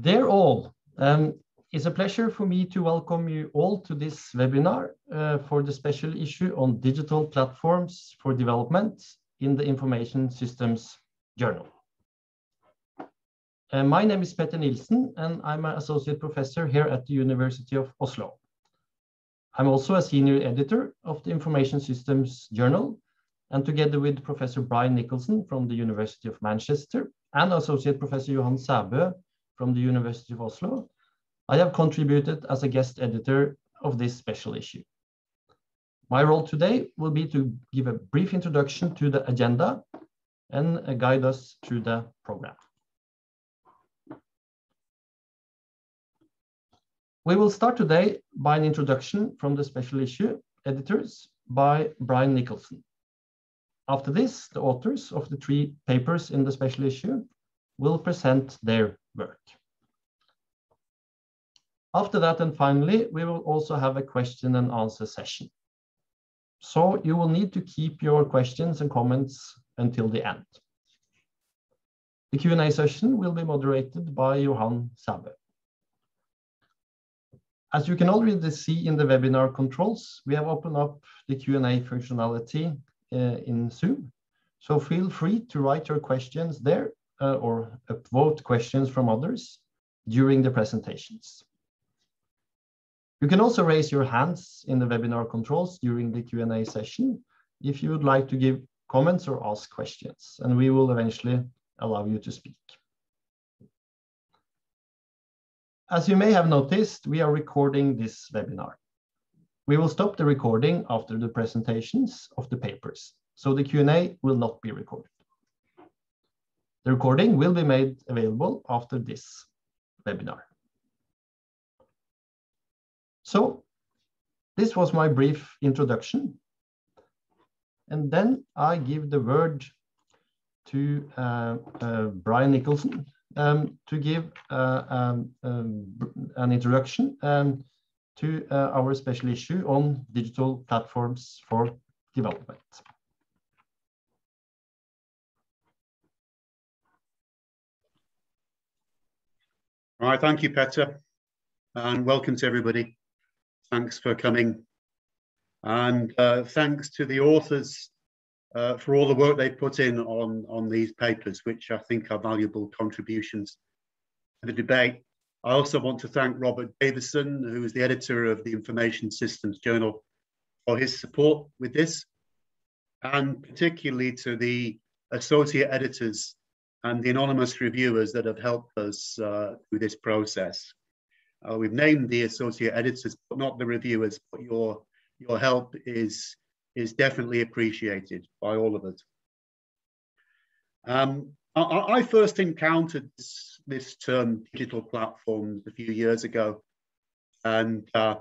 Dear all, um, it's a pleasure for me to welcome you all to this webinar uh, for the special issue on digital platforms for development in the Information Systems Journal. Uh, my name is Petter Nielsen, and I'm an associate professor here at the University of Oslo. I'm also a senior editor of the Information Systems Journal, and together with Professor Brian Nicholson from the University of Manchester and Associate Professor Johan Sæbø from the University of Oslo, I have contributed as a guest editor of this special issue. My role today will be to give a brief introduction to the agenda and uh, guide us through the program. We will start today by an introduction from the special issue editors by Brian Nicholson. After this, the authors of the three papers in the special issue will present their work. After that, and finally, we will also have a question and answer session. So you will need to keep your questions and comments until the end. The Q&A session will be moderated by Johan Sæbø. As you can already see in the webinar controls, we have opened up the Q&A functionality uh, in Zoom. So feel free to write your questions there uh, or vote questions from others during the presentations. You can also raise your hands in the webinar controls during the Q&A session if you would like to give comments or ask questions, and we will eventually allow you to speak. As you may have noticed, we are recording this webinar. We will stop the recording after the presentations of the papers, so the Q&A will not be recorded. The recording will be made available after this webinar. So this was my brief introduction. And then I give the word to uh, uh, Brian Nicholson, um, to give uh, um, um, an introduction to our special issue on digital platforms for development. All right, thank you, Petter, and welcome to everybody. Thanks for coming. And uh, thanks to the authors uh, for all the work they've put in on, on these papers, which I think are valuable contributions to the debate. I also want to thank Robert Davison, who is the editor of the Information Systems Journal, for his support with this, and particularly to the associate editors and the anonymous reviewers that have helped us uh, through this process. Uh, we've named the associate editors, but not the reviewers, but your, your help is is definitely appreciated by all of us. Um, I, I, first encountered this, this, term digital platforms a few years ago, and uh,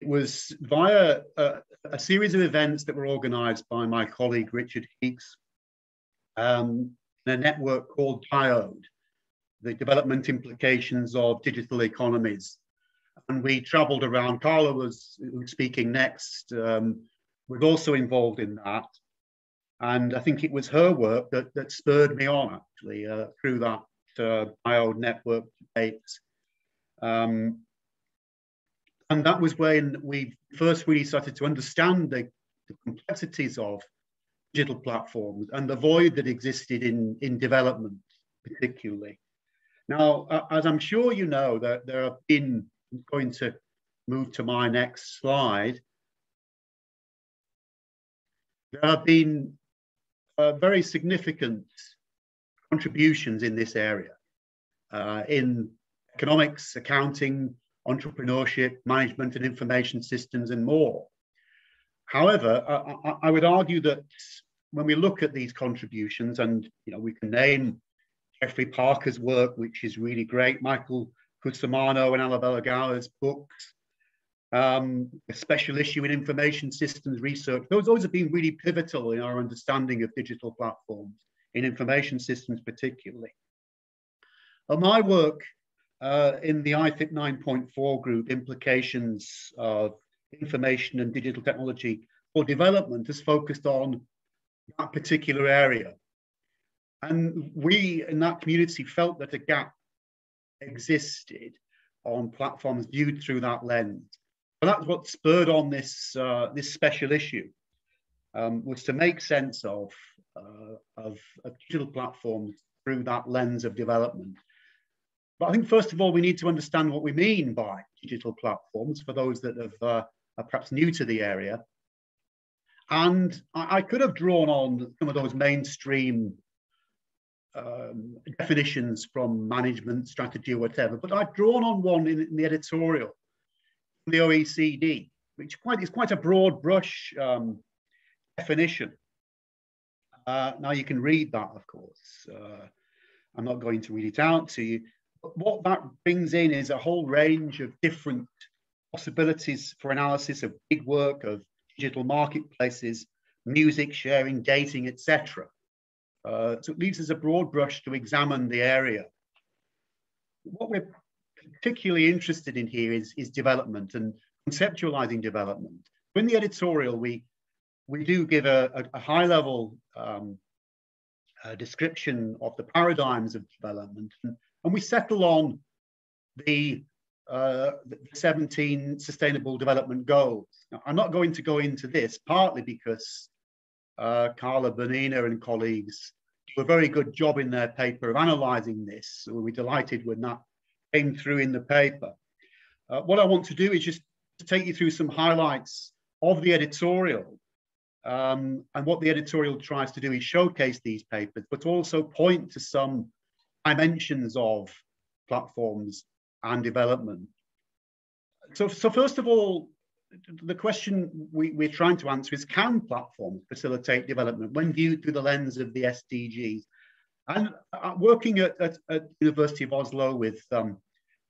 it was via a, a, series of events that were organized by my colleague Richard Heeks um, in a network called Diode, the development implications of digital economies. And we traveled around, Carla was speaking next, um, was also involved in that. And I think it was her work that, that spurred me on actually uh, through that uh, network debate. Um, and that was when we first really started to understand the, the, complexities of digital platforms and the void that existed in, in development, particularly. Now, uh, as I'm sure you know, that there have been, I'm going to move to my next slide, there have been uh, very significant contributions in this area uh, in economics, accounting, entrepreneurship, management and information systems, and more. However, I, I, would argue that when we look at these contributions, and you know, we can name Geoffrey Parker's work, which is really great, Michael Cusumano and Annabelle Gawer's books, um, a special issue in information systems research. Those, those have been really pivotal in our understanding of digital platforms, in information systems particularly. My work uh, in the IFIP 9.4 group, Implications of Information and Digital Technology for Development, has focused on that particular area. And we in that community felt that a gap existed on platforms viewed through that lens. And that's what spurred on this, uh, this special issue, um, was to make sense of, uh, of, of digital platforms through that lens of development. But I think first of all, we need to understand what we mean by digital platforms for those that have, uh, are perhaps new to the area. And I, I, could have drawn on some of those mainstream um, definitions from management strategy or whatever, but I've drawn on one in, in the editorial the OECD, which quite is quite a broad brush um, definition. Uh, now you can read that, of course. Uh, I'm not going to read it out to you. But what that brings in is a whole range of different possibilities for analysis of big work, of digital marketplaces, music sharing, dating, etc. Uh, so it leaves us a broad brush to examine the area. What we're particularly interested in here is, is development and conceptualizing development. In the editorial, we, we do give a, a, a high level um, uh, description of the paradigms of development, and, and we settle on the, uh, the 17 Sustainable Development Goals. Now, I'm not going to go into this, partly because uh, Carla Bonina and colleagues do a very good job in their paper of analysing this. So we're delighted when that came through in the paper. Uh, what I want to do is just to take you through some highlights of the editorial. Um, and what the editorial tries to do is showcase these papers, but also point to some dimensions of platforms and development. So, so first of all, the question we, we're trying to answer is can platforms facilitate development when viewed through the lens of the SDGs? And uh, working at, at, at, University of Oslo with, um,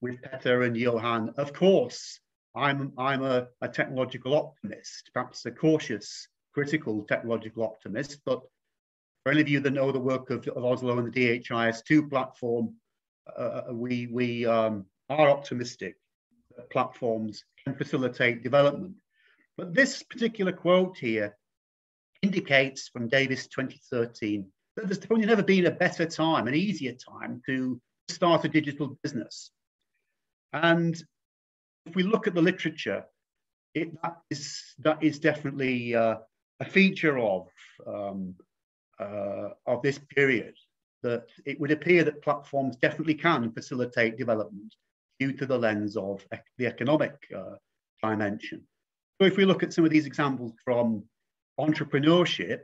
with Petter and Johan, of course, I'm, I'm a, a technological optimist, perhaps a cautious, critical technological optimist, but for any of you that know the work of, of Oslo and the DHIS2 platform, uh, we, we um, are optimistic that platforms can facilitate development. But this particular quote here indicates from Davis 2013 that there's probably never been a better time, an easier time to start a digital business. And if we look at the literature, it, that, is, that is definitely uh, a feature of, um, uh, of this period, that it would appear that platforms definitely can facilitate development due to the lens of the economic uh, dimension. So if we look at some of these examples from entrepreneurship,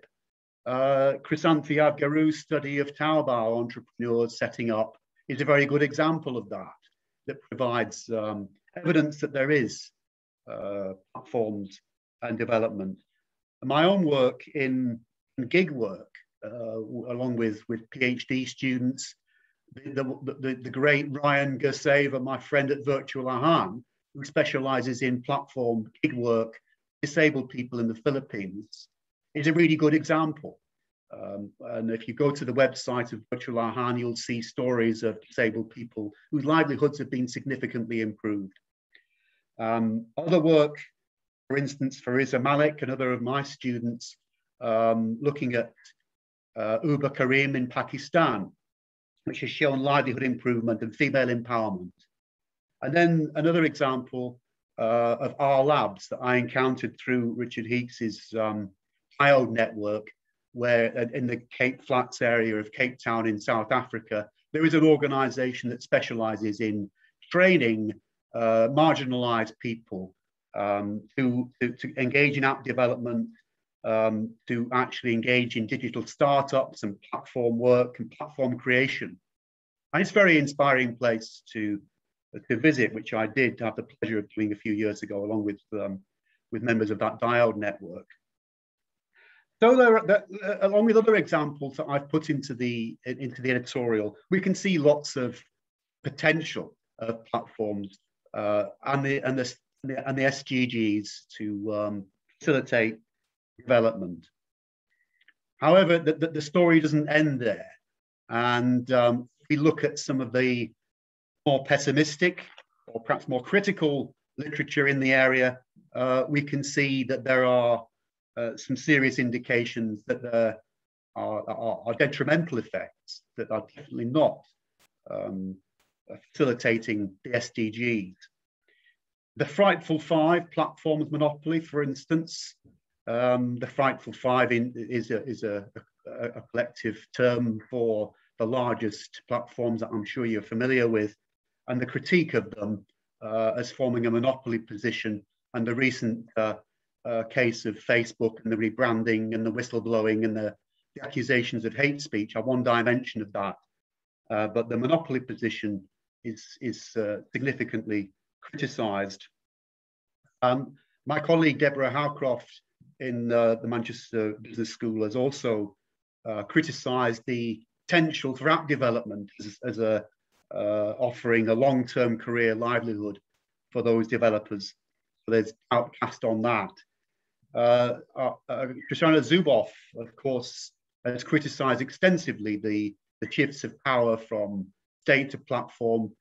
uh, Chrysanthi Avgerou's study of Taobao entrepreneurs setting up is a very good example of that, that provides um, evidence that there is uh, platforms and development. My own work in, in gig work, uh, along with, with PhD students, the, the, the, great Ryan Gersava, my friend at Virtualahan, who specializes in platform gig work, disabled people in the Philippines, is a really good example. Um, and if you go to the website of Virtualahan, you'll see stories of disabled people whose livelihoods have been significantly improved. Um, other work, for instance, Fareesa Malik, another of my students, um, looking at uh, Uber Careem in Pakistan, which has shown livelihood improvement and female empowerment. And then another example uh, of RLabs that I encountered through Richard Heeks's um, IOD network, where uh, in the Cape Flats area of Cape Town in South Africa, there is an organization that specializes in training uh, marginalized people um, to, to, to, engage in app development, um, to actually engage in digital startups and platform work and platform creation. And it's a very inspiring place to, to visit, which I did have the pleasure of doing a few years ago, along with, um, with members of that Diode network. So there, uh, along with other examples that I've put into the, into the editorial, we can see lots of potential of platforms uh, and, the, and, the, and the SDGs to um, facilitate development. However, the, the, the, story doesn't end there. And um, if we look at some of the more pessimistic or perhaps more critical literature in the area, uh, we can see that there are uh, some serious indications that there are, are, are, detrimental effects that are definitely not um, facilitating the SDGs. The Frightful Five platforms monopoly, for instance, um, the Frightful Five in, is, a, is a, a, a, collective term for the largest platforms that I'm sure you're familiar with, and the critique of them uh, as forming a monopoly position, and the recent uh, uh, case of Facebook and the rebranding and the whistleblowing and the, the accusations of hate speech are one dimension of that. Uh, but the monopoly position is, is uh, significantly criticised. Um, my colleague Deborah Howcroft in uh, the Manchester Business School has also uh, criticised the potential for app development as, as a uh, offering a long-term career livelihood for those developers. So there's outcast on that. Uh, uh, uh, Zuboff, of course, has criticised extensively the, the shifts of power from state to platform,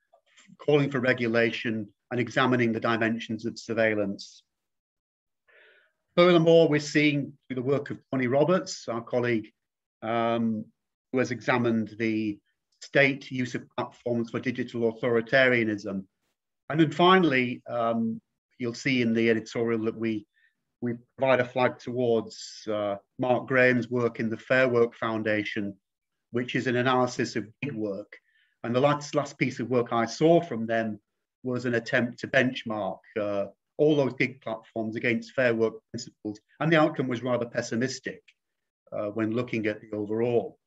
calling for regulation and examining the dimensions of surveillance. Furthermore, we're seeing through the work of Tony Roberts, our colleague, um, who has examined the state use of platforms for digital authoritarianism. And then finally, um, you'll see in the editorial that we, we provide a flag towards uh, Mark Graham's work in the Fair Work Foundation, which is an analysis of gig work. And the last, last piece of work I saw from them was an attempt to benchmark uh, all those gig platforms against fair work principles. And the outcome was rather pessimistic uh, when looking at the overall.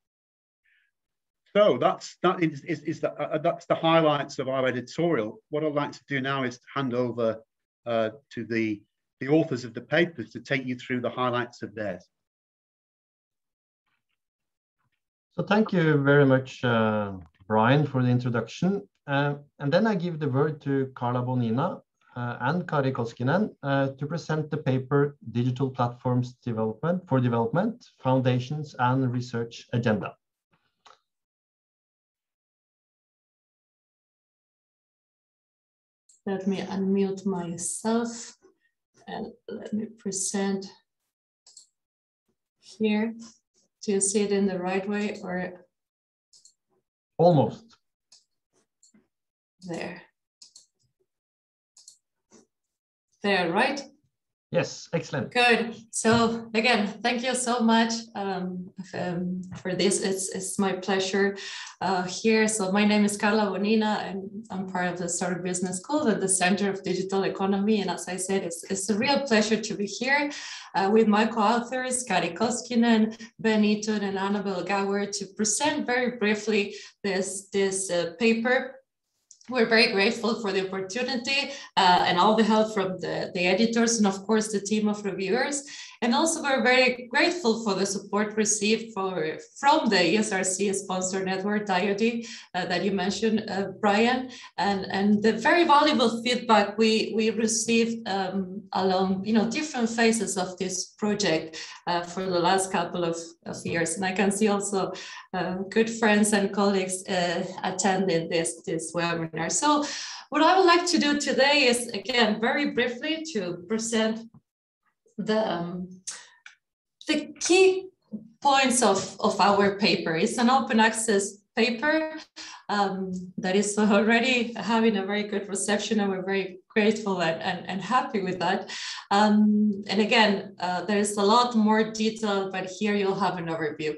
So that's that is, is, is the, uh, that's the highlights of our editorial. What I'd like to do now is to hand over uh, to the the authors of the papers to take you through the highlights of theirs. So thank you very much, uh, Brian, for the introduction. Uh, and then I give the word to Carla Bonina uh, and Kari Koskinen uh, to present the paper Digital Platforms Development for Development, Foundations and Research Agenda. Let me unmute myself and let me present here. Do you see it in the right way or? Almost. There. There, right? Yes, excellent. Good. So again, thank you so much um, um, for this. It's, it's my pleasure uh, here. So my name is Carla Bonina and I'm part of the Surrey Business School at the Center of Digital Economy. And as I said, it's, it's a real pleasure to be here uh, with my co-authors, Kari Koskinen, Ben Eaton, and Annabelle Gawer to present very briefly this, this uh, paper we're very grateful for the opportunity uh, and all the help from the, the editors and of course the team of reviewers. And also we're very grateful for the support received for, from the ESRC sponsor network IOD uh, that you mentioned, uh, Brian, and, and the very valuable feedback we, we received um, along you know, different phases of this project uh, for the last couple of, of years. And I can see also uh, good friends and colleagues uh, attending this, this webinar. So what I would like to do today is, again, very briefly to present the, um, the key points of, of our paper. It's an open access paper um, that is already having a very good reception and we're very grateful and, and, and happy with that. Um, and again, uh, there's a lot more detail, but here you'll have an overview.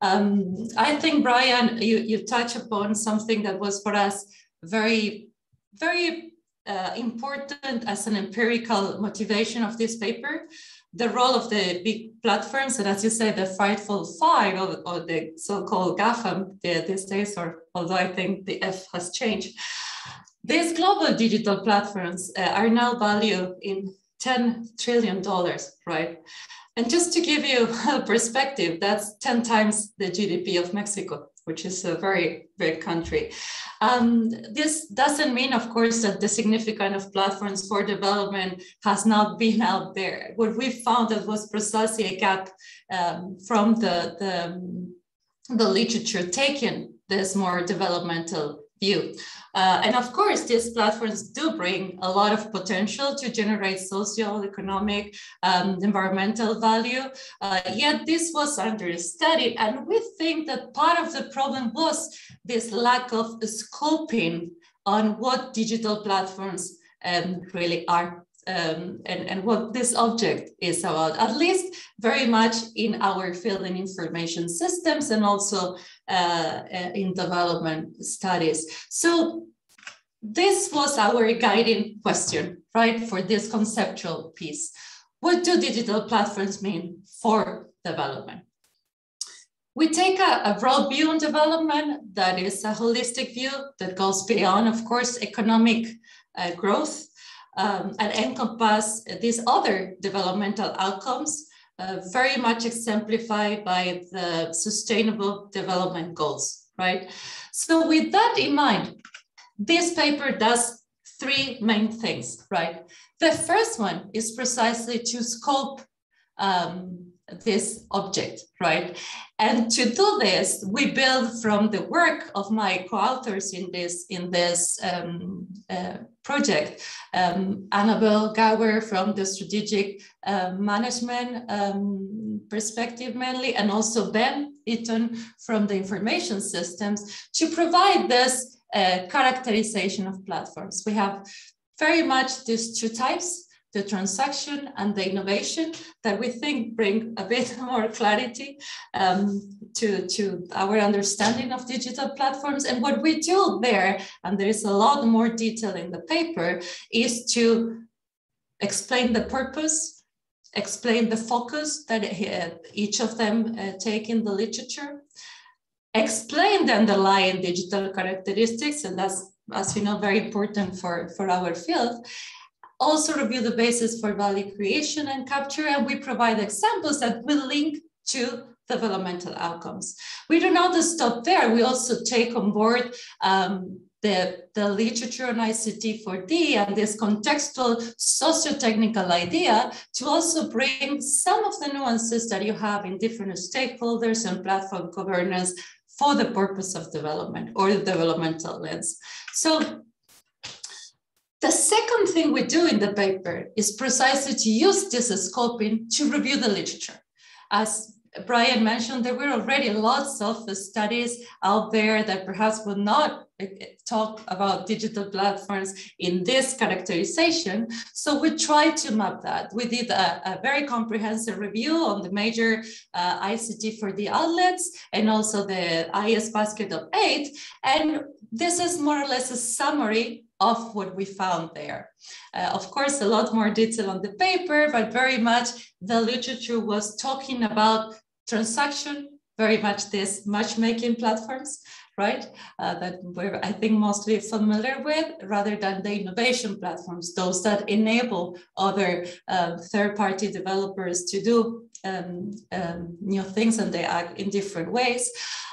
Um, I think, Brian, you, you touch upon something that was for us very, very uh, important as an empirical motivation of this paper, the role of the big platforms, and as you said, the frightful five or, or the so-called GAFAM these days, or although I think the F has changed. These global digital platforms uh, are now valued in $10 trillion, right? And just to give you a perspective, that's 10 times the GDP of Mexico which is a very big country. Um, this doesn't mean, of course, that the significant of platforms for development has not been out there. What we found that was precisely a gap um, from the, the, the literature taken this more developmental view. Uh, and of course, these platforms do bring a lot of potential to generate social, economic, um, environmental value. Uh, yet this was understudied. And we think that part of the problem was this lack of scoping on what digital platforms um, really are um, and, and what this object is about, at least very much in our field in information systems and also uh, uh, in development studies. So this was our guiding question, right, for this conceptual piece. What do digital platforms mean for development? We take a, a, broad view on development that is a holistic view that goes beyond, of course, economic uh, growth um, and encompass these other developmental outcomes, uh, very much exemplified by the sustainable development goals, right? So with that in mind, this paper does three main things, right? The first one is precisely to scope um, this object, right? And to do this, we build from the work of my co-authors in this in this um, uh, project, um, Annabelle Gawer from the strategic uh, management um, perspective mainly, and also Ben Eaton from the information systems to provide this uh, characterization of platforms. We have very much these two types the transaction and the innovation that we think bring a bit more clarity um, to, to our understanding of digital platforms. And what we do there, and there is a lot more detail in the paper, is to explain the purpose, explain the focus that uh, each of them uh, take in the literature, explain the underlying digital characteristics, and that's, as you know, very important for, for our field, also review the basis for value creation and capture, and we provide examples that will link to developmental outcomes. We do not stop there. We also take on board um, the, the literature on ICT4D and this contextual socio-technical idea to also bring some of the nuances that you have in different stakeholders and platform governance for the purpose of development or the developmental lens. So the second thing we do in the paper is precisely to use this scoping to review the literature. As Brian mentioned, there were already lots of studies out there that perhaps would not eh, eh, talk about digital platforms in this characterization. So we tried to map that. We did a, a very comprehensive review on the major uh, ICT4D outlets and also the IS basket of eight. And this is more or less a summary of what we found there. Uh, of course, a lot more detail on the paper, but very much the literature was talking about transaction, very much this matchmaking platforms, right? Uh, that we're, I think, mostly familiar with, rather than the innovation platforms, those that enable other uh, third-party developers to do um, um, new things and they act in different ways.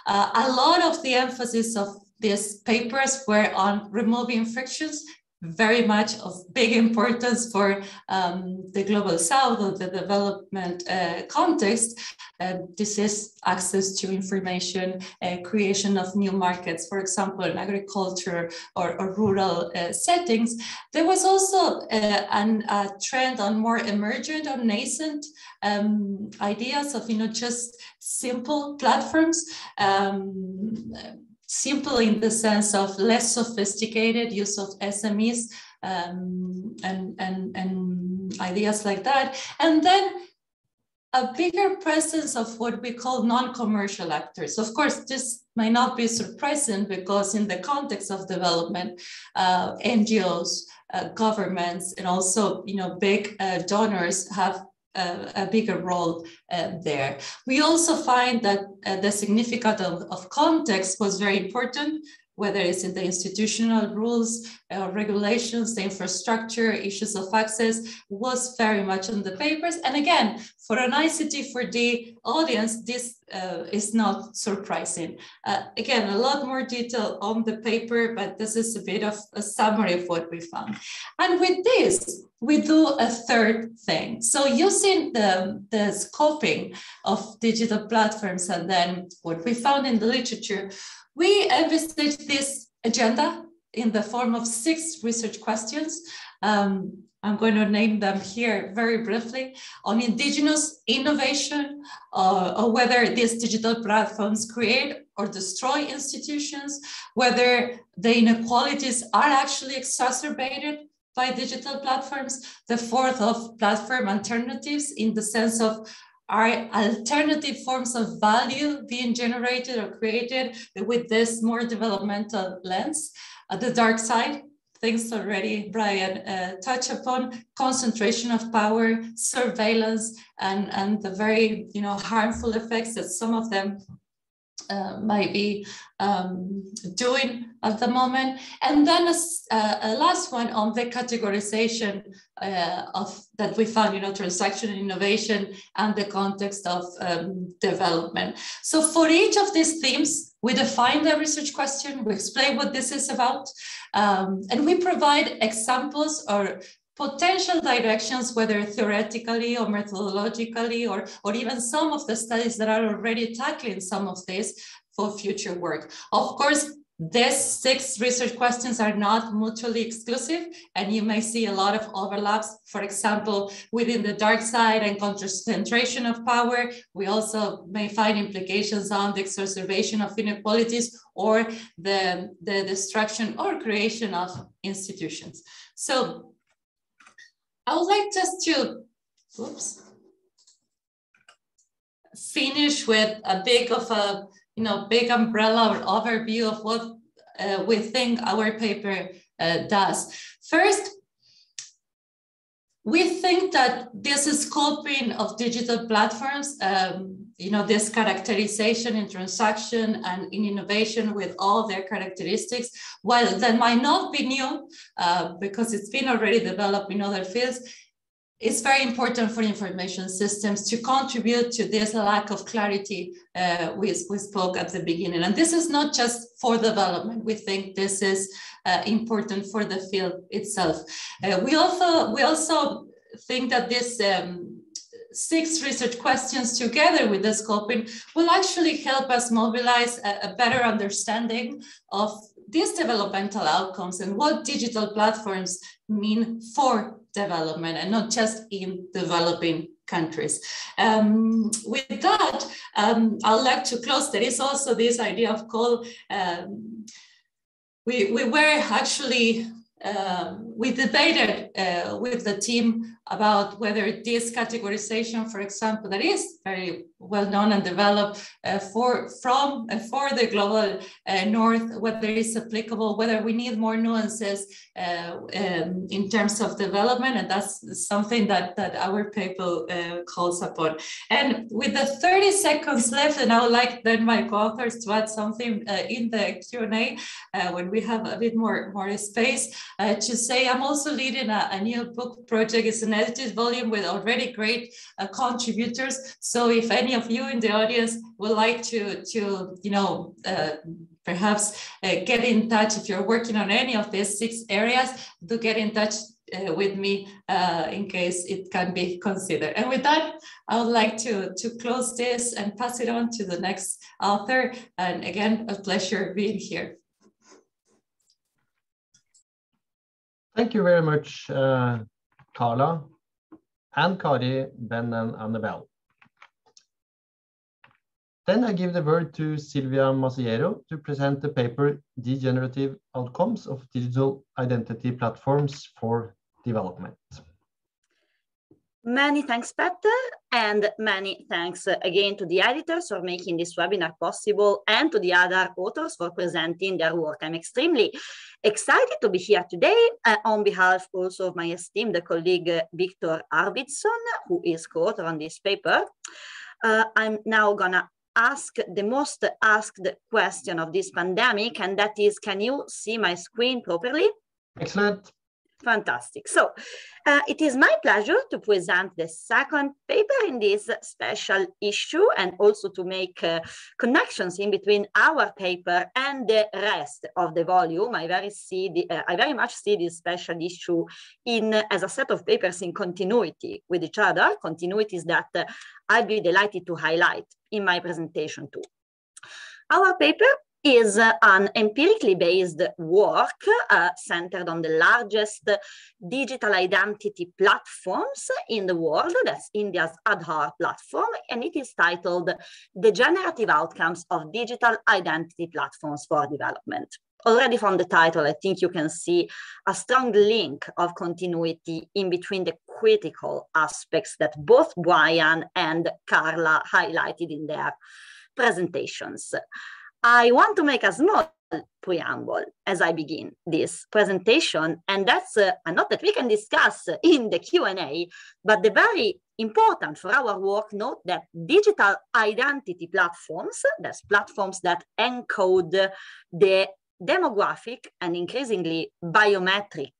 Uh, a lot of the emphasis of these papers were on removing frictions, very much of big importance for um, the global south or the development uh, context. Uh, this is access to information, uh, creation of new markets, for example, in agriculture or, or rural uh, settings. There was also uh, an, a trend on more emergent or nascent um, ideas of, you know, just simple platforms. Um, simple in the sense of less sophisticated use of SMEs um, and, and, and ideas like that. And then a bigger presence of what we call non-commercial actors. Of course, this may not be surprising because in the context of development, uh, NGOs, uh, governments, and also you know big uh, donors have a, bigger role uh, there. We also find that uh, the significance of, of, context was very important, whether it's in the institutional rules, uh, regulations, the infrastructure, issues of access was very much on the papers. And again, for an ICT4D audience, this uh, is not surprising. Uh, again, a lot more detail on the paper, but this is a bit of a summary of what we found. And with this, we do a third thing. So using the, the scoping of digital platforms and then what we found in the literature, we envisage this agenda in the form of six research questions. Um, I'm going to name them here very briefly on indigenous innovation, uh, or whether these digital platforms create or destroy institutions, whether the inequalities are actually exacerbated by digital platforms. The fourth of platform alternatives in the sense of are alternative forms of value being generated or created with this more developmental lens. Uh, the dark side, things already Brian uh, touched upon, concentration of power, surveillance, and, and the very you know, harmful effects that some of them uh, might be um, doing at the moment. And then a, a, last one on the categorization uh, of that we found, you know, transaction innovation and the context of um, development. So for each of these themes, we define the research question, we explain what this is about, um, and we provide examples or potential directions, whether theoretically or methodologically, or, or even some of the studies that are already tackling some of this for future work. Of course, these six research questions are not mutually exclusive, and you may see a lot of overlaps. For example, within the dark side and concentration of power, we also may find implications on the exacerbation of inequalities or the, the destruction or creation of institutions. So I would like just to, oops, finish with a big of a, you know, big umbrella overview of what uh, we think our paper uh, does. First, we think that this scoping of digital platforms, um, you know, this characterization in transaction and in innovation with all their characteristics, while that might not be new uh, because it's been already developed in other fields, it's very important for information systems to contribute to this lack of clarity uh, we, we spoke at the beginning. And this is not just for development. We think this is uh, important for the field itself. Uh, we also we also think that this um, six research questions together with the scoping will actually help us mobilize a, a better understanding of these developmental outcomes and what digital platforms mean for development and not just in developing countries. Um, with that, um, I'd like to close. There is also this idea of call. Um, we, we were actually, um, we debated uh, with the team about whether this categorization, for example, that is very well known and developed uh, for from uh, for the global uh, north, whether it's applicable, whether we need more nuances uh, um, in terms of development, and that's something that that our paper uh, calls upon. And with the 30 seconds left, and I would like then my co-authors to add something uh, in the Q&A when we have a bit more more space to say I'm also leading a, a new book project. It's an edited volume with already great uh, contributors. So if any of you in the audience would like to, to you know, uh, perhaps uh, get in touch if you're working on any of these six areas, do get in touch uh, with me uh, in case it can be considered. And with that, I would like to, to close this and pass it on to the next author. And again, a pleasure being here. Thank you very much, uh, Carla, and Kari, Ben, and Annabelle. Then I give the word to Silvia Masiero to present the paper Degenerative Outcomes of Digital Identity Platforms for Development. Many thanks, Peter, and many thanks again to the editors for making this webinar possible and to the other authors for presenting their work. I'm extremely excited to be here today uh, on behalf also of my esteemed colleague uh, Viktor Arvidsson, who is co-author on this paper. Uh, I'm now gonna ask the most asked question of this pandemic, and that is, can you see my screen properly? Excellent. Fantastic. So uh, it is my pleasure to present the second paper in this special issue and also to make uh, connections in between our paper and the rest of the volume. I very, see the, uh, I very much see this special issue in as a set of papers in continuity with each other, continuities that uh, I'll be delighted to highlight in my presentation too. Our paper is an empirically based work uh, centered on the largest digital identity platforms in the world. That's India's Aadhaar platform, and it is titled Degenerative Outcomes of Digital Identity Platforms for Development. Already from the title, I think you can see a strong link of continuity in between the critical aspects that both Brian and Carla highlighted in their presentations. I want to make a small preamble as I begin this presentation, and that's uh, a note that we can discuss in the Q&A, but the very important for our work note that digital identity platforms, that's platforms that encode the demographic and increasingly biometric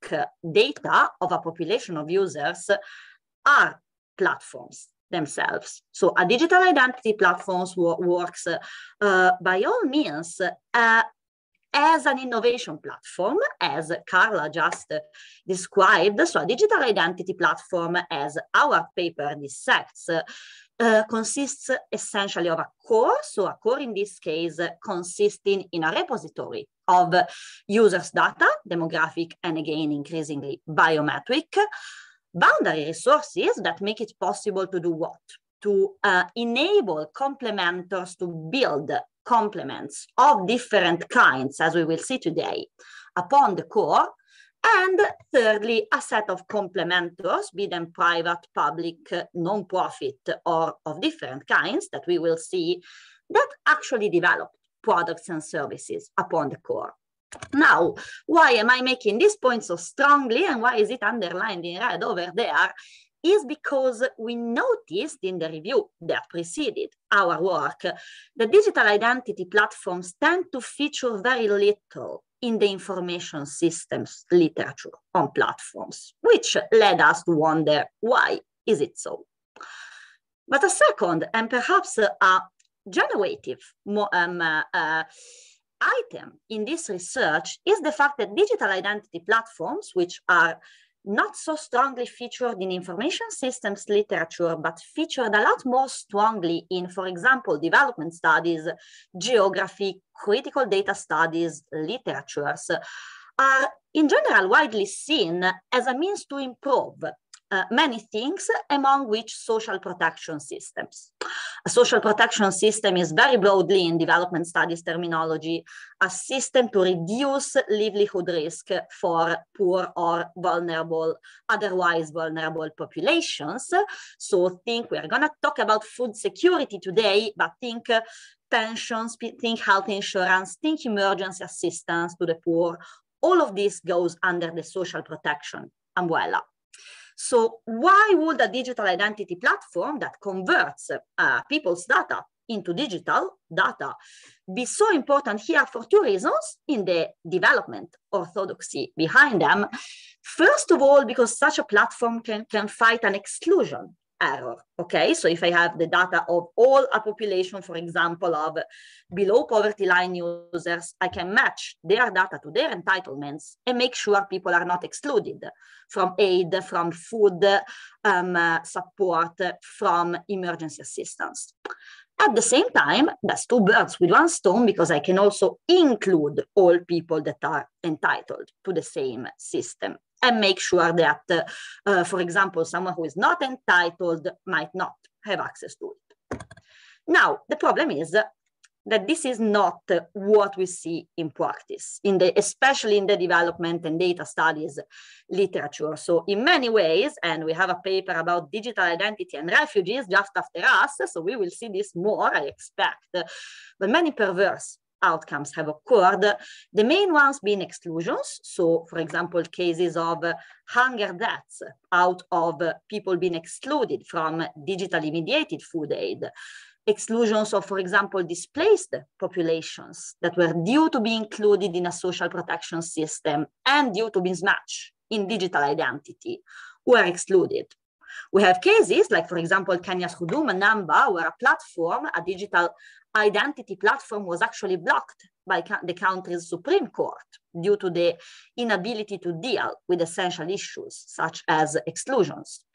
data of a population of users are platforms themselves. So a digital identity platforms works uh, by all means uh, as an innovation platform, as Carla just described. So a digital identity platform, as our paper dissects, uh, consists essentially of a core. So a core in this case consisting in a repository of users' data, demographic, and again, increasingly biometric, boundary resources that make it possible to do what? To uh, enable complementors to build complements of different kinds, as we will see today, upon the core. And thirdly, a set of complementors, be them private, public, non-profit, or of different kinds that we will see, that actually develop products and services upon the core. Now, why am I making this point so strongly and why is it underlined in red over there? Is because we noticed in the review that preceded our work that digital identity platforms tend to feature very little in the information systems literature on platforms, which led us to wonder why is it so? But a second and perhaps a generative um, uh, item in this research is the fact that digital identity platforms, which are not so strongly featured in information systems literature, but featured a lot more strongly in, for example, development studies, geography, critical data studies, literatures, are in general widely seen as a means to improve uh, many things, among which social protection systems. A social protection system is very broadly in development studies terminology, a system to reduce livelihood risk for poor or vulnerable, otherwise vulnerable populations. So think we're gonna talk about food security today, but think uh, pensions, think health insurance, think emergency assistance to the poor. All of this goes under the social protection umbrella. So why would a digital identity platform that converts uh, people's data into digital data be so important here for two reasons in the development orthodoxy behind them. First of all, because such a platform can, can fight an exclusion error. Okay, so if I have the data of all a population, for example, of below poverty line users, I can match their data to their entitlements and make sure people are not excluded from aid, from food um, uh, support, from emergency assistance. At the same time, that's two birds with one stone because I can also include all people that are entitled to the same system and make sure that, uh, for example, someone who is not entitled might not have access to it. Now, the problem is that this is not what we see in practice, in the, especially in the development and data studies literature. So in many ways, and we have a paper about digital identity and refugees just after us, so we will see this more, I expect, but many perverse outcomes have occurred. The main ones being exclusions. So for example, cases of hunger deaths out of people being excluded from digitally mediated food aid. Exclusions of, for example, displaced populations that were due to be included in a social protection system and due to mismatch in digital identity were excluded. We have cases like, for example, Kenya's Huduma Namba, where a platform, a digital identity platform was actually blocked by the country's Supreme Court due to the inability to deal with essential issues such as exclusions.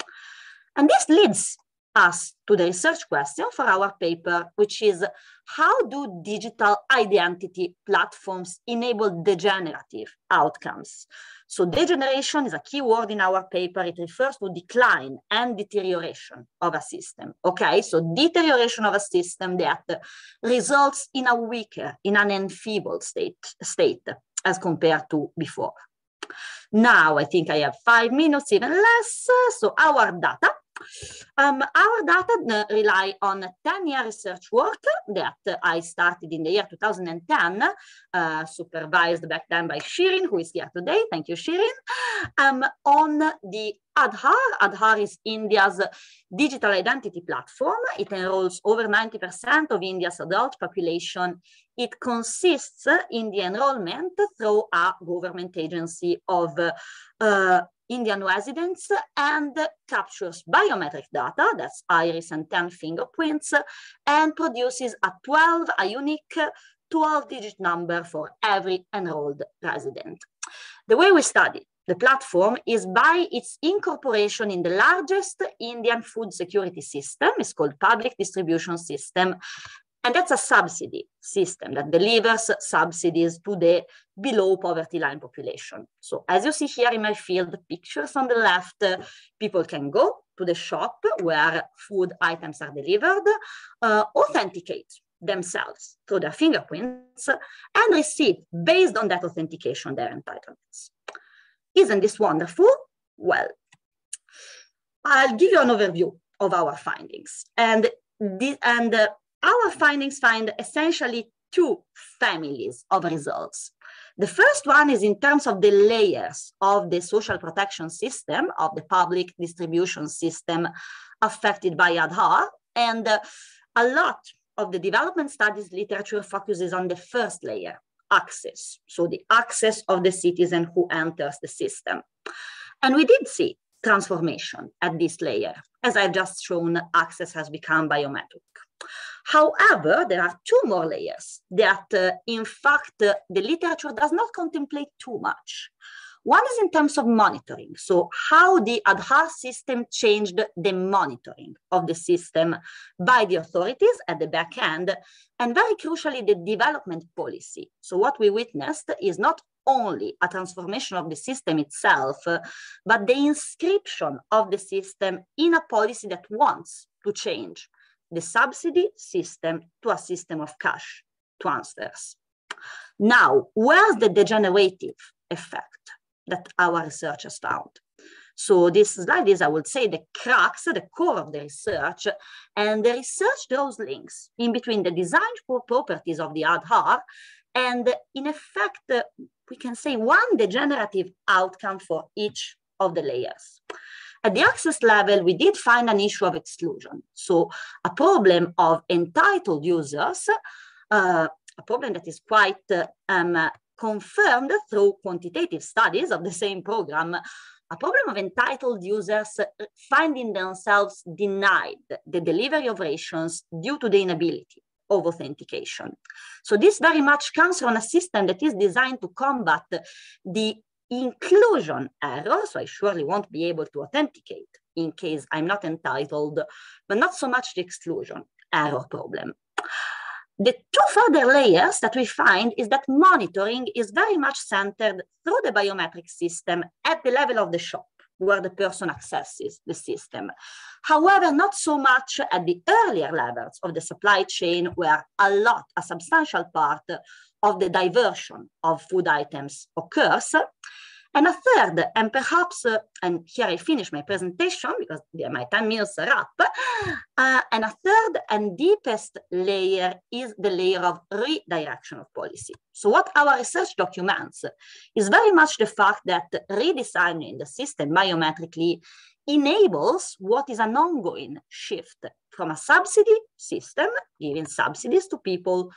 And this leads us to the research question for our paper, which is how do digital identity platforms enable degenerative outcomes? So degeneration is a key word in our paper. It refers to decline and deterioration of a system. Okay, so deterioration of a system that results in a weaker, in an enfeebled state, state as compared to before. Now I think I have five minutes, even less. So our data um, our data rely on 10-year research work that I started in the year 2010, uh, supervised back then by Shirin, who is here today. Thank you, Shirin, um, on the Aadhaar. Aadhaar is India's digital identity platform. It enrolls over 90% of India's adult population. It consists in the enrollment through a government agency of uh, Indian residents and captures biometric data, that's iris and 10 fingerprints, and produces a 12, a unique 12 digit number for every enrolled resident. The way we study the platform is by its incorporation in the largest Indian food security system, it's called public distribution system, and that's a subsidy system that delivers subsidies to the below poverty line population. So as you see here in my field, pictures on the left, uh, people can go to the shop where food items are delivered, uh, authenticate themselves through their fingerprints and receive, based on that authentication, their entitlements. Isn't this wonderful? Well, I'll give you an overview of our findings. And, this, and uh, our findings find essentially two families of results. The first one is in terms of the layers of the social protection system, of the public distribution system affected by Aadhaar. And uh, a lot of the development studies literature focuses on the first layer, access. So the access of the citizen who enters the system. And we did see transformation at this layer. As I've just shown, access has become biometric. However, there are two more layers that, uh, in fact, uh, the literature does not contemplate too much. One is in terms of monitoring. So how the Aadhaar system changed the monitoring of the system by the authorities at the back end, and very crucially, the development policy. So what we witnessed is not only a transformation of the system itself, uh, but the inscription of the system in a policy that wants to change the subsidy system to a system of cash transfers. Now, where's the degenerative effect that our research has found? So this slide is, I would say, the crux, the core of the research. And the research draws links in between the design properties of the Aadhaar and in effect, we can say one degenerative outcome for each of the layers. At the access level, we did find an issue of exclusion. So a problem of entitled users, uh, a problem that is quite uh, um, confirmed through quantitative studies of the same program, a problem of entitled users finding themselves denied the delivery of rations due to the inability of authentication. So this very much comes from a system that is designed to combat the inclusion error, so I surely won't be able to authenticate in case I'm not entitled, but not so much the exclusion error problem. The two further layers that we find is that monitoring is very much centered through the biometric system at the level of the shop where the person accesses the system. However, not so much at the earlier levels of the supply chain where a lot, a substantial part of the diversion of food items occurs. And a third, and perhaps, uh, and here I finish my presentation because my 10 minutes are up, uh, and a third and deepest layer is the layer of redirection of policy. So what our research documents is very much the fact that redesigning the system biometrically enables what is an ongoing shift from a subsidy system, giving subsidies to people,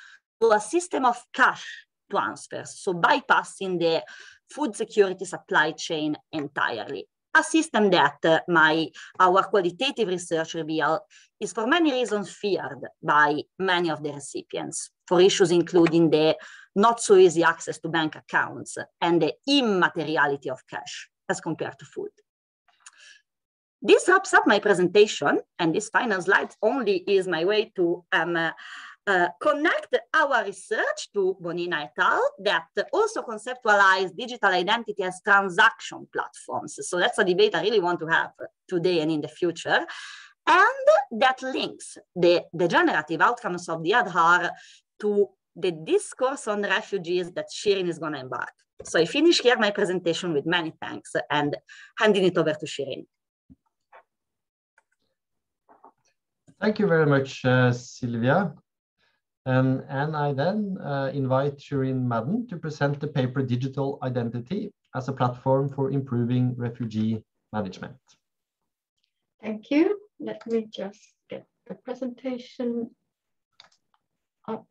to a system of cash transfers, so bypassing the food security supply chain entirely. A system that uh, my our qualitative research reveal is for many reasons feared by many of the recipients for issues including the not so easy access to bank accounts and the immateriality of cash as compared to food. This wraps up my presentation, and this final slide only is my way to um, uh, uh, connect our research to Bonina et al. that also conceptualize digital identity as transaction platforms. So that's a debate I really want to have today and in the future. And that links the, the generative outcomes of the Aadhaar to the discourse on refugees that Shirin is going to embark. So I finish here my presentation with many thanks and handing it over to Shirin. Thank you very much, uh, Silvia. Um, and I then uh, invite Shirin Madon to present the paper Digital Identity as a platform for improving refugee management. Thank you. Let me just get the presentation up.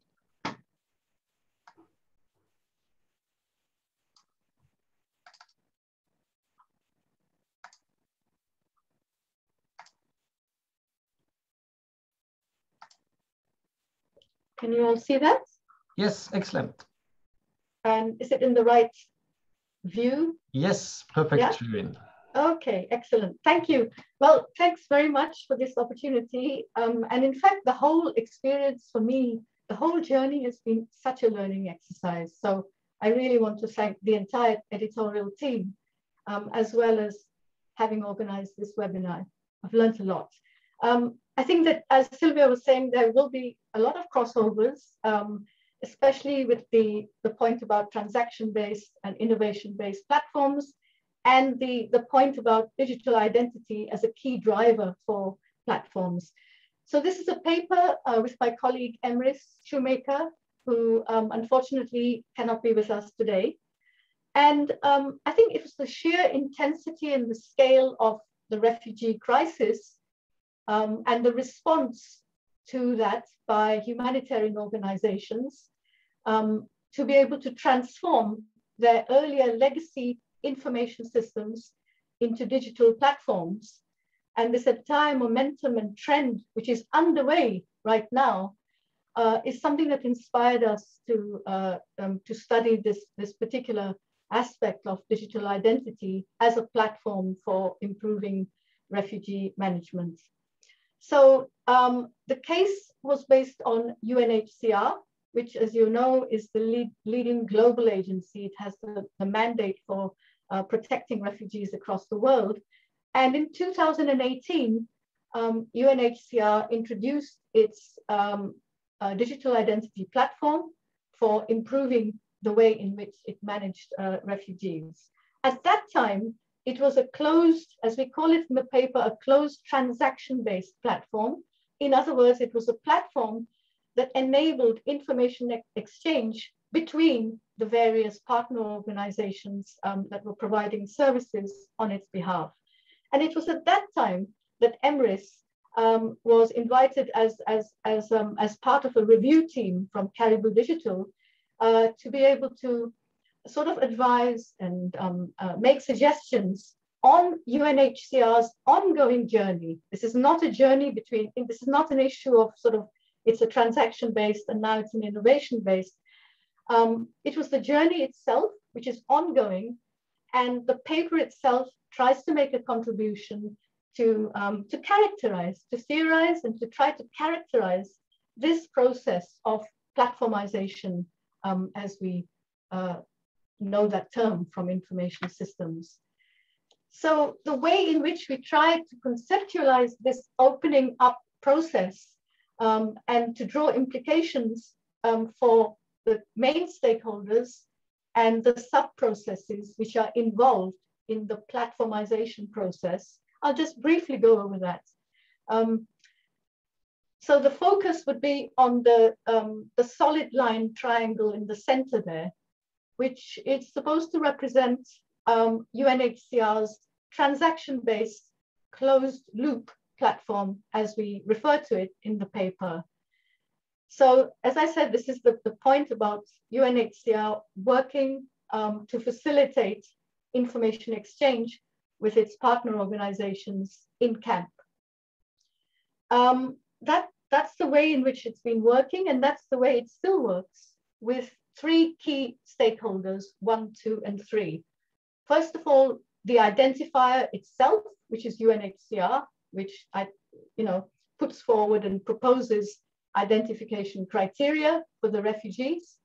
Can you all see that? Yes, excellent. And is it in the right view? Yes, perfect, yeah? Okay, excellent. Thank you. Well, thanks very much for this opportunity. Um, and in fact, the whole experience for me, the whole journey has been such a learning exercise. So I really want to thank the entire editorial team, um, as well as having organized this webinar. I've learned a lot. Um, I think that as Silvia was saying, there will be a lot of crossovers, um, especially with the, the point about transaction-based and innovation-based platforms, and the, the point about digital identity as a key driver for platforms. So this is a paper uh, with my colleague Emrys Schoemaker, who um, unfortunately cannot be with us today. And um, I think it was the sheer intensity and the scale of the refugee crisis um, and the response to that by humanitarian organizations um, to be able to transform their earlier legacy information systems into digital platforms. And this entire momentum and trend, which is underway right now, uh, is something that inspired us to, uh, um, to study this, this particular aspect of digital identity as a platform for improving refugee management. So um, the case was based on UNHCR, which as you know is the lead, leading global agency. It has the, the mandate for uh, protecting refugees across the world. And in 2018, um, UNHCR introduced its um, uh, digital identity platform for improving the way in which it managed uh, refugees. At that time, it was a closed, as we call it in the paper, a closed transaction-based platform. In other words, it was a platform that enabled information exchange between the various partner organizations um, that were providing services on its behalf. And it was at that time that Emrys um, was invited as, as, as, um, as part of a review team from Caribou Digital uh, to be able to sort of advise and um, uh, make suggestions on UNHCR's ongoing journey. This is not a journey between, this is not an issue of sort of, it's a transaction based and now it's an innovation based. Um, it was the journey itself, which is ongoing, and the paper itself tries to make a contribution to, um, to characterize, to theorize, and to try to characterize this process of platformization um, as we uh, know that term from information systems. So the way in which we try to conceptualize this opening up process um, and to draw implications um, for the main stakeholders and the sub-processes which are involved in the platformization process. I'll just briefly go over that. Um, so the focus would be on the, um, the solid line triangle in the center there, which is supposed to represent um, UNHCR's transaction-based closed loop platform as we refer to it in the paper. So as I said, this is the, the point about UNHCR working um, to facilitate information exchange with its partner organizations in camp. Um, that, that's the way in which it's been working and that's the way it still works with three key stakeholders, one, two, and three. First of all, the identifier itself, which is UNHCR, which I, you know, puts forward and proposes identification criteria for the refugees.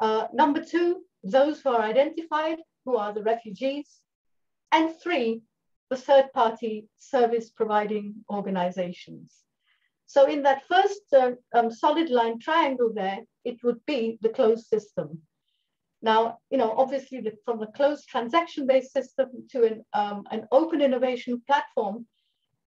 Uh, number two, those who are identified, who are the refugees. And three, the third party service providing organizations. So in that first uh, um, solid line triangle there, it would be the closed system. Now, you know, obviously the, from a closed transaction-based system to an, um, an open innovation platform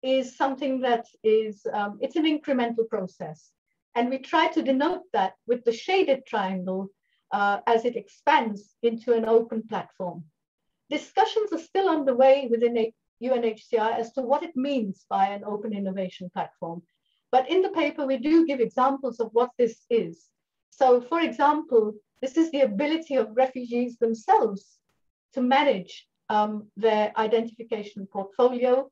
is something that is, um, it's an incremental process. And we try to denote that with the shaded triangle uh, as it expands into an open platform. Discussions are still underway within UNHCR as to what it means by an open innovation platform. But in the paper, we do give examples of what this is. So for example, this is the ability of refugees themselves to manage um, their identification portfolio.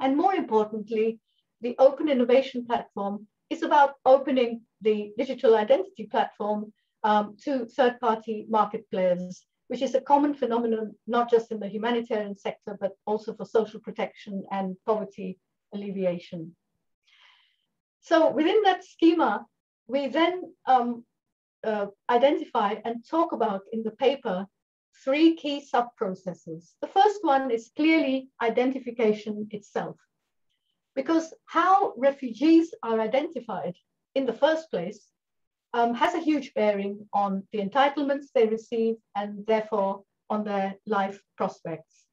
And more importantly, the open innovation platform is about opening the digital identity platform um, to third-party market players, which is a common phenomenon, not just in the humanitarian sector, but also for social protection and poverty alleviation. So within that schema, we then um, uh, identify and talk about in the paper three key sub-processes. The first one is clearly identification itself. Because how refugees are identified in the first place um, has a huge bearing on the entitlements they receive and therefore on their life prospects.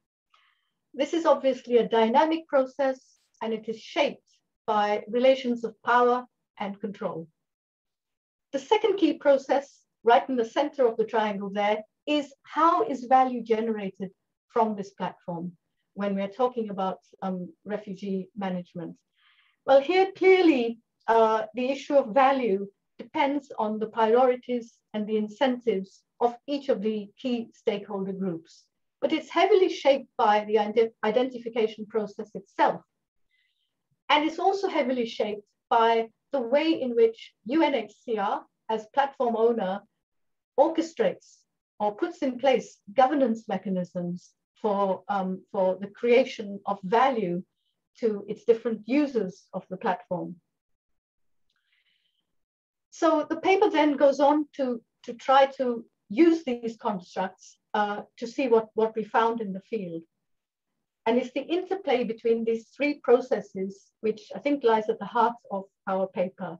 This is obviously a dynamic process and it is shaped by relations of power and control. The second key process, right in the center of the triangle there, is how is value generated from this platform when we're talking about um, refugee management? Well, here clearly uh, the issue of value depends on the priorities and the incentives of each of the key stakeholder groups. But it's heavily shaped by the identification process itself. And it's also heavily shaped by the way in which UNHCR, as platform owner, orchestrates or puts in place governance mechanisms for, um, for the creation of value to its different users of the platform. So the paper then goes on to, to try to use these constructs uh, to see what, what we found in the field. And it's the interplay between these three processes, which I think lies at the heart of our paper.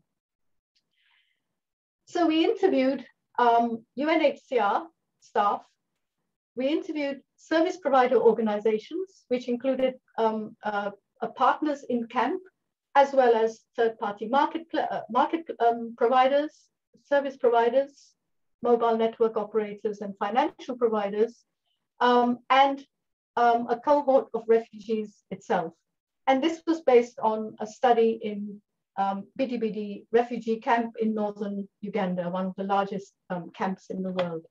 So we interviewed um, UNHCR staff. We interviewed service provider organizations, which included um, uh, partners in camp, as well as third-party market, uh, market um, providers, service providers, mobile network operators, and financial providers, um, and um, a cohort of refugees itself. And this was based on a study in um, Bidibidi refugee camp in northern Uganda, one of the largest um, camps in the world.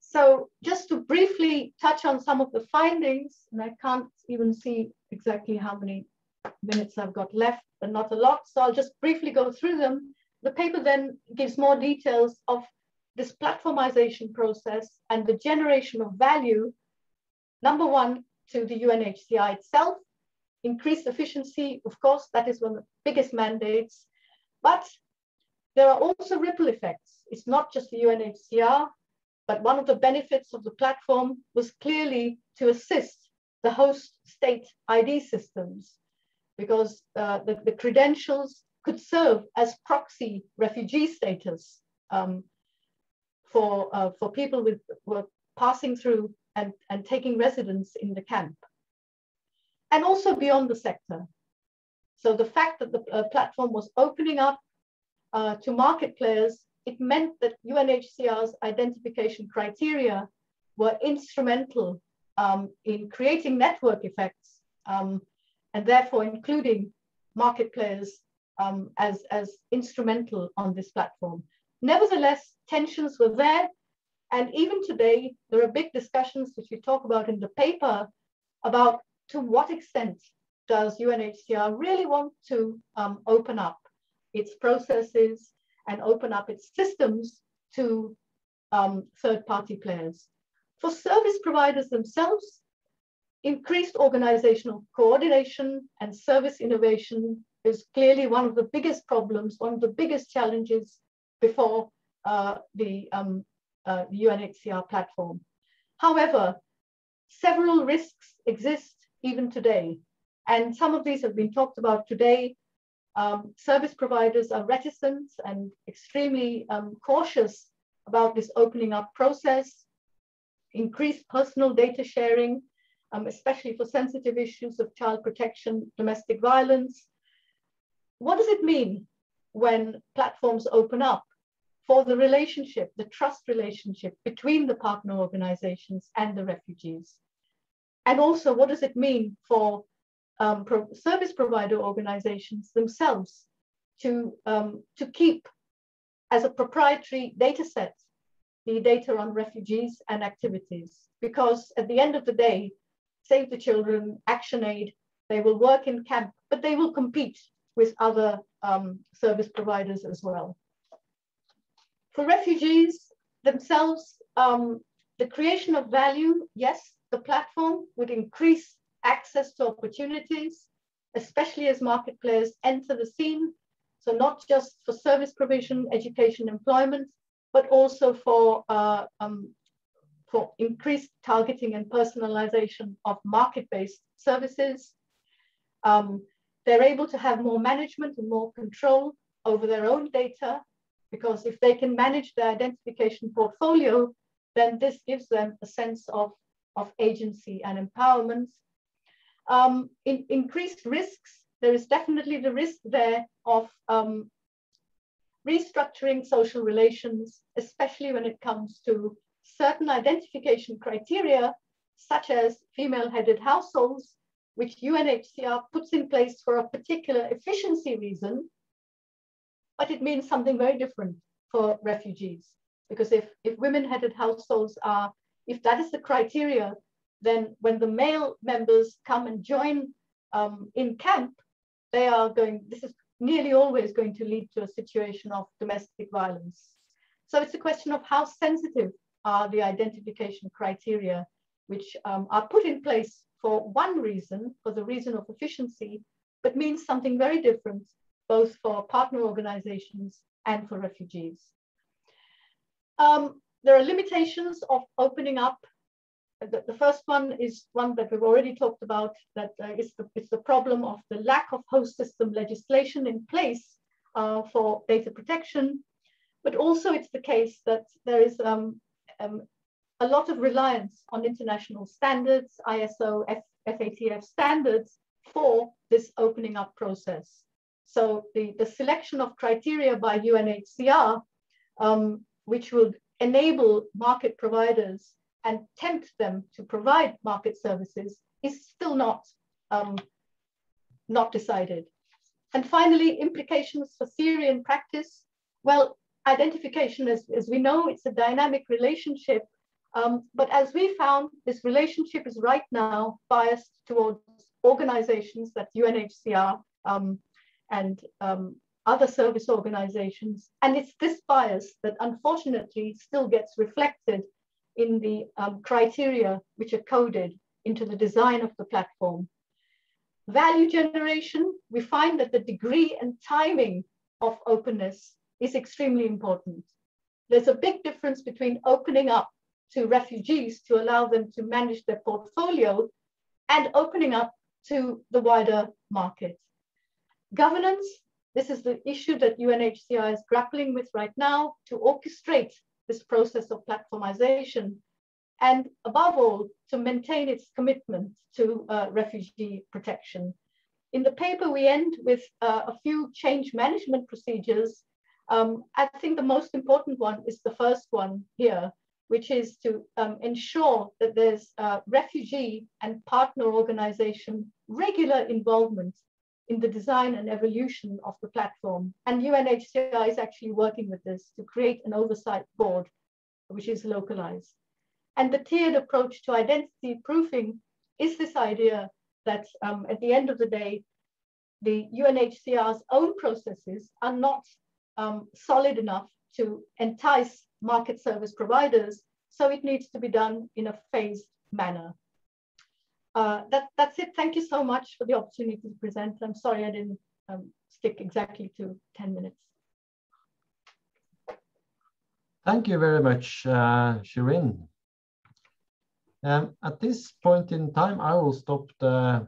So just to briefly touch on some of the findings, and I can't even see exactly how many minutes I've got left, but not a lot. So I'll just briefly go through them. The paper then gives more details of this platformization process and the generation of value. Number one, to the UNHCR itself, increased efficiency, of course, that is one of the biggest mandates, but there are also ripple effects. It's not just the UNHCR, but one of the benefits of the platform was clearly to assist the host state ID systems because uh, the, the, credentials could serve as proxy refugee status um, for, uh, for people with, who are passing through and, and taking residence in the camp. And also beyond the sector. So the fact that the uh, platform was opening up uh, to market players, it meant that UNHCR's identification criteria were instrumental um, in creating network effects um, and therefore including market players um, as, as instrumental on this platform. Nevertheless, tensions were there. And even today, there are big discussions, which we talk about in the paper, about to what extent does UNHCR really want to um, open up its processes and open up its systems to um, third-party players. For service providers themselves, increased organizational coordination and service innovation is clearly one of the biggest problems, one of the biggest challenges before uh, the um, uh, UNHCR platform. However, several risks exist even today, and some of these have been talked about today. Um, service providers are reticent and extremely um, cautious about this opening up process, increased personal data sharing, um, especially for sensitive issues of child protection, domestic violence. What does it mean when platforms open up for the relationship, the trust relationship between the partner organizations and the refugees? And also, what does it mean for um, pro service provider organizations themselves to, um, to keep as a proprietary data set the data on refugees and activities? Because at the end of the day, Save the Children, ActionAid, they will work in camp, but they will compete with other um, service providers as well. For refugees themselves, um, the creation of value, yes, the platform would increase access to opportunities, especially as market players enter the scene. So not just for service provision, education, employment, but also for uh, um, for increased targeting and personalization of market-based services. Um, they're able to have more management and more control over their own data because if they can manage their identification portfolio, then this gives them a sense of, of agency and empowerment. Um, in increased risks, there is definitely the risk there of um, restructuring social relations, especially when it comes to certain identification criteria, such as female-headed households, which UNHCR puts in place for a particular efficiency reason, but it means something very different for refugees. Because if, if women-headed households are, if that is the criteria, then when the male members come and join um, in camp, they are going, this is nearly always going to lead to a situation of domestic violence. So it's a question of how sensitive are the identification criteria, which um, are put in place for one reason, for the reason of efficiency, but means something very different, both for partner organizations and for refugees. Um, there are limitations of opening up. The, the, first one is one that we've already talked about, that uh, is the, it's the problem of the lack of host system legislation in place uh, for data protection. But also it's the case that there is um, um, a lot of reliance on international standards, ISO, F FATF standards for this opening up process. So the, the selection of criteria by UNHCR, um, which would enable market providers and tempt them to provide market services is still not, um, not decided. And finally, implications for theory and practice. Well, identification, as, as we know, it's a dynamic relationship. Um, but as we found, this relationship is right now biased towards organizations that UNHCR um, and um, other service organizations. And it's this bias that unfortunately still gets reflected in the um, criteria which are coded into the design of the platform. Value generation, we find that the degree and timing of openness is extremely important. There's a big difference between opening up to refugees to allow them to manage their portfolio and opening up to the wider market. Governance, this is the issue that UNHCR is grappling with right now to orchestrate this process of platformization and above all, to maintain its commitment to uh, refugee protection. In the paper, we end with uh, a few change management procedures um, I think the most important one is the first one here, which is to um, ensure that there's uh, refugee and partner organization regular involvement in the design and evolution of the platform. And UNHCR is actually working with this to create an oversight board, which is localized. And the tiered approach to identity proofing is this idea that um, at the end of the day, the UNHCR's own processes are not um, solid enough to entice market service providers So it needs to be done in a phased manner. Uh, that, that's it. Thank you so much for the opportunity to present. I'm sorry I didn't um, stick exactly to 10 minutes. Thank you very much, uh, Shirin. Um, at this point in time, I will stop the